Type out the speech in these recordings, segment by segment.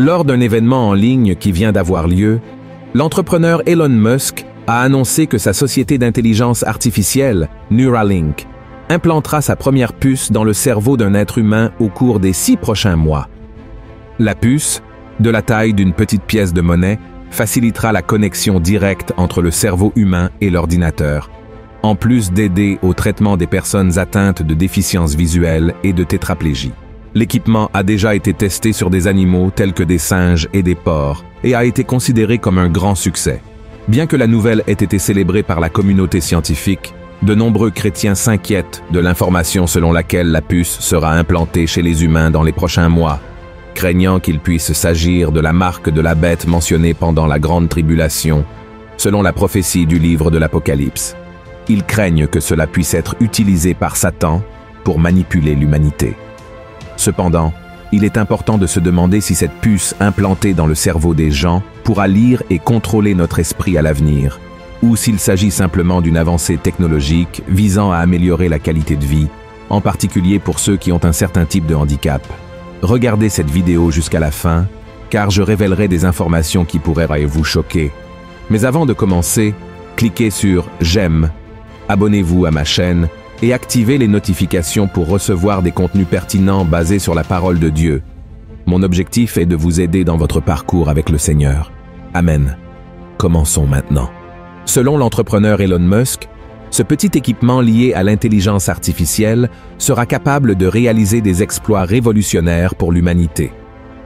Lors d'un événement en ligne qui vient d'avoir lieu, l'entrepreneur Elon Musk a annoncé que sa société d'intelligence artificielle, Neuralink, implantera sa première puce dans le cerveau d'un être humain au cours des six prochains mois. La puce, de la taille d'une petite pièce de monnaie, facilitera la connexion directe entre le cerveau humain et l'ordinateur, en plus d'aider au traitement des personnes atteintes de déficience visuelle et de tétraplégie. L'équipement a déjà été testé sur des animaux tels que des singes et des porcs et a été considéré comme un grand succès. Bien que la nouvelle ait été célébrée par la communauté scientifique, de nombreux chrétiens s'inquiètent de l'information selon laquelle la puce sera implantée chez les humains dans les prochains mois, craignant qu'il puisse s'agir de la marque de la bête mentionnée pendant la grande tribulation, selon la prophétie du livre de l'Apocalypse. Ils craignent que cela puisse être utilisé par Satan pour manipuler l'humanité. Cependant, il est important de se demander si cette puce implantée dans le cerveau des gens pourra lire et contrôler notre esprit à l'avenir, ou s'il s'agit simplement d'une avancée technologique visant à améliorer la qualité de vie, en particulier pour ceux qui ont un certain type de handicap. Regardez cette vidéo jusqu'à la fin, car je révélerai des informations qui pourraient vous choquer. Mais avant de commencer, cliquez sur « J'aime » abonnez-vous à ma chaîne et activez les notifications pour recevoir des contenus pertinents basés sur la parole de Dieu. Mon objectif est de vous aider dans votre parcours avec le Seigneur. Amen. Commençons maintenant. Selon l'entrepreneur Elon Musk, ce petit équipement lié à l'intelligence artificielle sera capable de réaliser des exploits révolutionnaires pour l'humanité.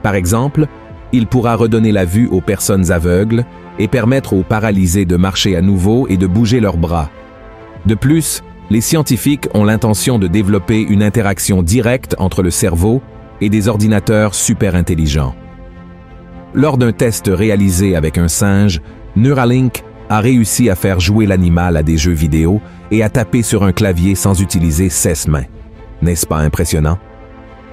Par exemple, il pourra redonner la vue aux personnes aveugles et permettre aux paralysés de marcher à nouveau et de bouger leurs bras, de plus, les scientifiques ont l'intention de développer une interaction directe entre le cerveau et des ordinateurs super intelligents. Lors d'un test réalisé avec un singe, Neuralink a réussi à faire jouer l'animal à des jeux vidéo et à taper sur un clavier sans utiliser 16 mains. N'est-ce pas impressionnant?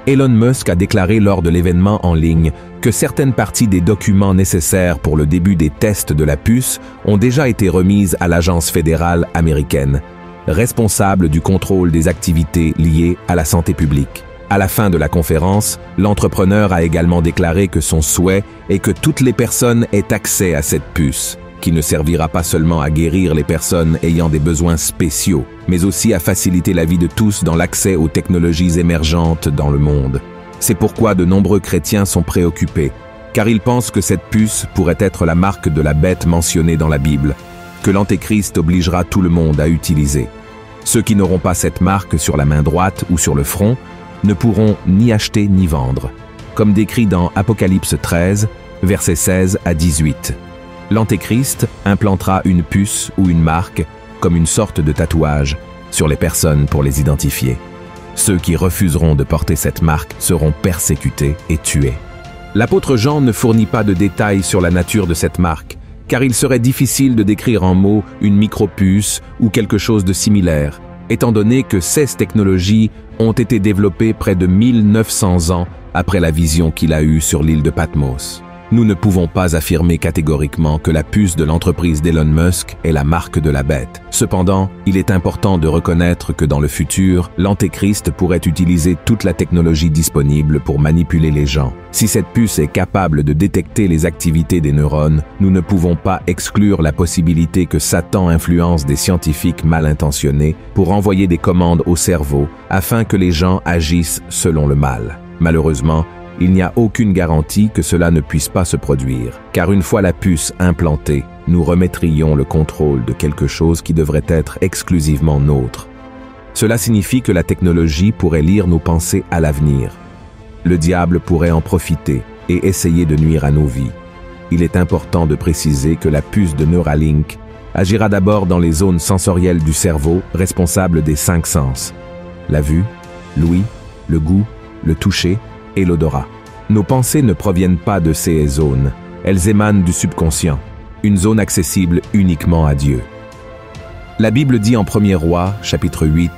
Elon Musk a déclaré lors de l'événement en ligne que certaines parties des documents nécessaires pour le début des tests de la puce ont déjà été remises à l'agence fédérale américaine, responsable du contrôle des activités liées à la santé publique. À la fin de la conférence, l'entrepreneur a également déclaré que son souhait est que toutes les personnes aient accès à cette puce, qui ne servira pas seulement à guérir les personnes ayant des besoins spéciaux, mais aussi à faciliter la vie de tous dans l'accès aux technologies émergentes dans le monde. C'est pourquoi de nombreux chrétiens sont préoccupés, car ils pensent que cette puce pourrait être la marque de la bête mentionnée dans la Bible, que l'Antéchrist obligera tout le monde à utiliser. Ceux qui n'auront pas cette marque sur la main droite ou sur le front ne pourront ni acheter ni vendre, comme décrit dans Apocalypse 13, versets 16 à 18 l'Antéchrist implantera une puce ou une marque, comme une sorte de tatouage, sur les personnes pour les identifier. Ceux qui refuseront de porter cette marque seront persécutés et tués. L'apôtre Jean ne fournit pas de détails sur la nature de cette marque, car il serait difficile de décrire en mots une micropuce ou quelque chose de similaire, étant donné que 16 technologies ont été développées près de 1900 ans après la vision qu'il a eue sur l'île de Patmos. Nous ne pouvons pas affirmer catégoriquement que la puce de l'entreprise d'Elon Musk est la marque de la bête. Cependant, il est important de reconnaître que dans le futur, l'antéchrist pourrait utiliser toute la technologie disponible pour manipuler les gens. Si cette puce est capable de détecter les activités des neurones, nous ne pouvons pas exclure la possibilité que Satan influence des scientifiques mal intentionnés pour envoyer des commandes au cerveau afin que les gens agissent selon le mal. Malheureusement, il n'y a aucune garantie que cela ne puisse pas se produire, car une fois la puce implantée, nous remettrions le contrôle de quelque chose qui devrait être exclusivement nôtre. Cela signifie que la technologie pourrait lire nos pensées à l'avenir. Le diable pourrait en profiter et essayer de nuire à nos vies. Il est important de préciser que la puce de Neuralink agira d'abord dans les zones sensorielles du cerveau responsables des cinq sens. La vue, l'ouïe, le goût, le toucher et l'odorat. Nos pensées ne proviennent pas de ces zones, elles émanent du subconscient, une zone accessible uniquement à Dieu. La Bible dit en 1er roi, chapitre 8,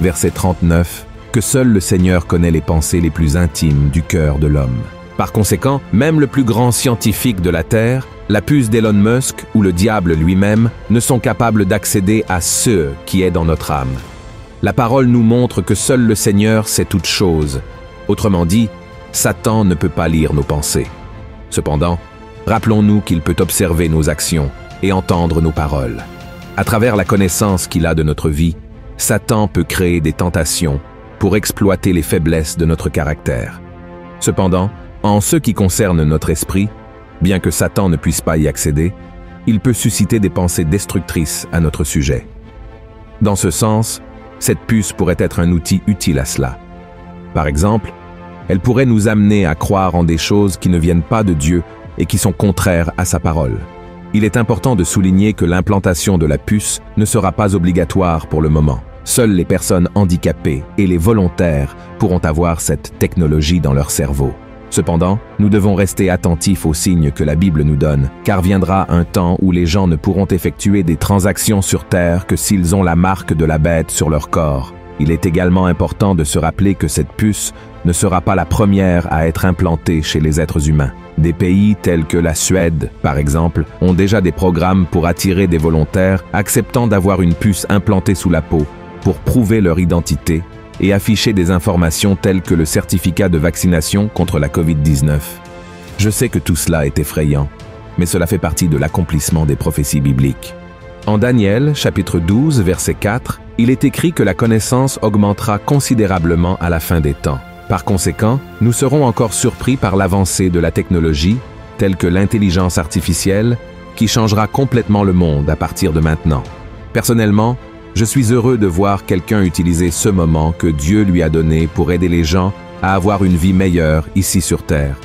verset 39, que seul le Seigneur connaît les pensées les plus intimes du cœur de l'homme. Par conséquent, même le plus grand scientifique de la Terre, la puce d'Elon Musk ou le diable lui-même ne sont capables d'accéder à ce qui est dans notre âme. La parole nous montre que seul le Seigneur sait toutes choses Autrement dit, Satan ne peut pas lire nos pensées. Cependant, rappelons-nous qu'il peut observer nos actions et entendre nos paroles. À travers la connaissance qu'il a de notre vie, Satan peut créer des tentations pour exploiter les faiblesses de notre caractère. Cependant, en ce qui concerne notre esprit, bien que Satan ne puisse pas y accéder, il peut susciter des pensées destructrices à notre sujet. Dans ce sens, cette puce pourrait être un outil utile à cela. Par exemple, elle pourrait nous amener à croire en des choses qui ne viennent pas de Dieu et qui sont contraires à sa parole. Il est important de souligner que l'implantation de la puce ne sera pas obligatoire pour le moment. Seules les personnes handicapées et les volontaires pourront avoir cette technologie dans leur cerveau. Cependant, nous devons rester attentifs aux signes que la Bible nous donne, car viendra un temps où les gens ne pourront effectuer des transactions sur Terre que s'ils ont la marque de la bête sur leur corps. Il est également important de se rappeler que cette puce ne sera pas la première à être implantée chez les êtres humains. Des pays tels que la Suède, par exemple, ont déjà des programmes pour attirer des volontaires acceptant d'avoir une puce implantée sous la peau pour prouver leur identité et afficher des informations telles que le certificat de vaccination contre la COVID-19. Je sais que tout cela est effrayant, mais cela fait partie de l'accomplissement des prophéties bibliques. En Daniel, chapitre 12, verset 4, il est écrit que la connaissance augmentera considérablement à la fin des temps. Par conséquent, nous serons encore surpris par l'avancée de la technologie, telle que l'intelligence artificielle, qui changera complètement le monde à partir de maintenant. Personnellement, je suis heureux de voir quelqu'un utiliser ce moment que Dieu lui a donné pour aider les gens à avoir une vie meilleure ici sur Terre.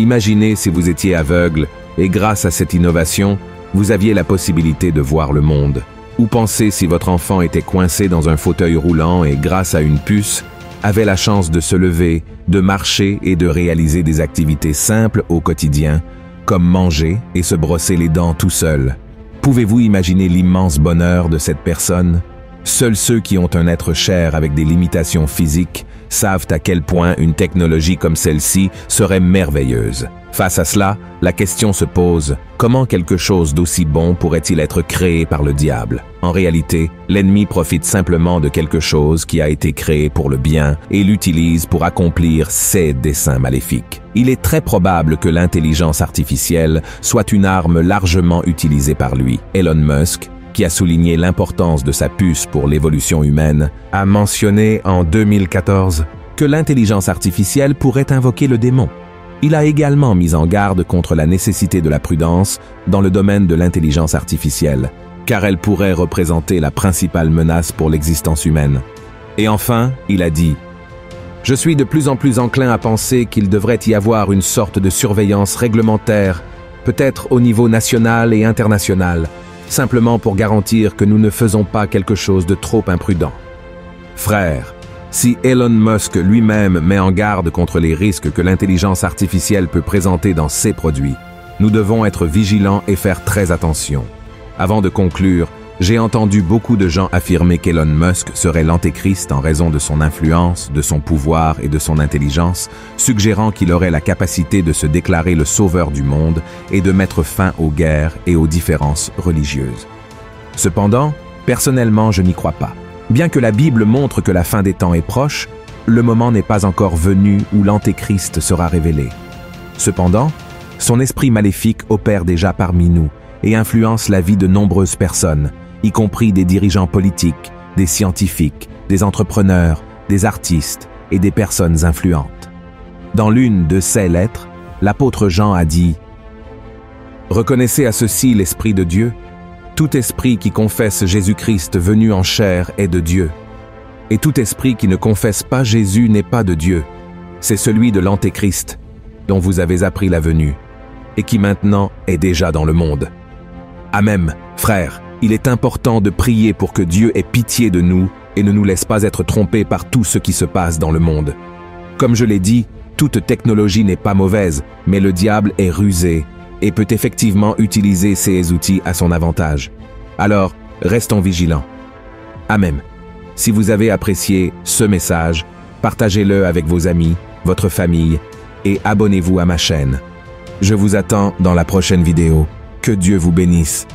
Imaginez si vous étiez aveugle et grâce à cette innovation, vous aviez la possibilité de voir le monde. Ou pensez si votre enfant était coincé dans un fauteuil roulant et grâce à une puce, avait la chance de se lever, de marcher et de réaliser des activités simples au quotidien, comme manger et se brosser les dents tout seul? Pouvez-vous imaginer l'immense bonheur de cette personne? Seuls ceux qui ont un être cher avec des limitations physiques savent à quel point une technologie comme celle-ci serait merveilleuse. Face à cela, la question se pose, comment quelque chose d'aussi bon pourrait-il être créé par le diable? En réalité, l'ennemi profite simplement de quelque chose qui a été créé pour le bien et l'utilise pour accomplir ses desseins maléfiques. Il est très probable que l'intelligence artificielle soit une arme largement utilisée par lui. Elon Musk, qui a souligné l'importance de sa puce pour l'évolution humaine, a mentionné en 2014 que l'intelligence artificielle pourrait invoquer le démon. Il a également mis en garde contre la nécessité de la prudence dans le domaine de l'intelligence artificielle, car elle pourrait représenter la principale menace pour l'existence humaine. Et enfin, il a dit Je suis de plus en plus enclin à penser qu'il devrait y avoir une sorte de surveillance réglementaire, peut-être au niveau national et international, simplement pour garantir que nous ne faisons pas quelque chose de trop imprudent. Frère, si Elon Musk lui-même met en garde contre les risques que l'intelligence artificielle peut présenter dans ses produits, nous devons être vigilants et faire très attention. Avant de conclure, j'ai entendu beaucoup de gens affirmer qu'Elon Musk serait l'antéchrist en raison de son influence, de son pouvoir et de son intelligence, suggérant qu'il aurait la capacité de se déclarer le sauveur du monde et de mettre fin aux guerres et aux différences religieuses. Cependant, personnellement, je n'y crois pas. Bien que la Bible montre que la fin des temps est proche, le moment n'est pas encore venu où l'antéchrist sera révélé. Cependant, son esprit maléfique opère déjà parmi nous et influence la vie de nombreuses personnes, y compris des dirigeants politiques, des scientifiques, des entrepreneurs, des artistes et des personnes influentes. Dans l'une de ces lettres, l'apôtre Jean a dit ⁇ Reconnaissez à ceci l'Esprit de Dieu Tout esprit qui confesse Jésus-Christ venu en chair est de Dieu. Et tout esprit qui ne confesse pas Jésus n'est pas de Dieu. C'est celui de l'Antéchrist, dont vous avez appris la venue, et qui maintenant est déjà dans le monde. Amen, frères, il est important de prier pour que Dieu ait pitié de nous et ne nous laisse pas être trompés par tout ce qui se passe dans le monde. Comme je l'ai dit, toute technologie n'est pas mauvaise, mais le diable est rusé et peut effectivement utiliser ces outils à son avantage. Alors, restons vigilants. Amen. Si vous avez apprécié ce message, partagez-le avec vos amis, votre famille et abonnez-vous à ma chaîne. Je vous attends dans la prochaine vidéo. Que Dieu vous bénisse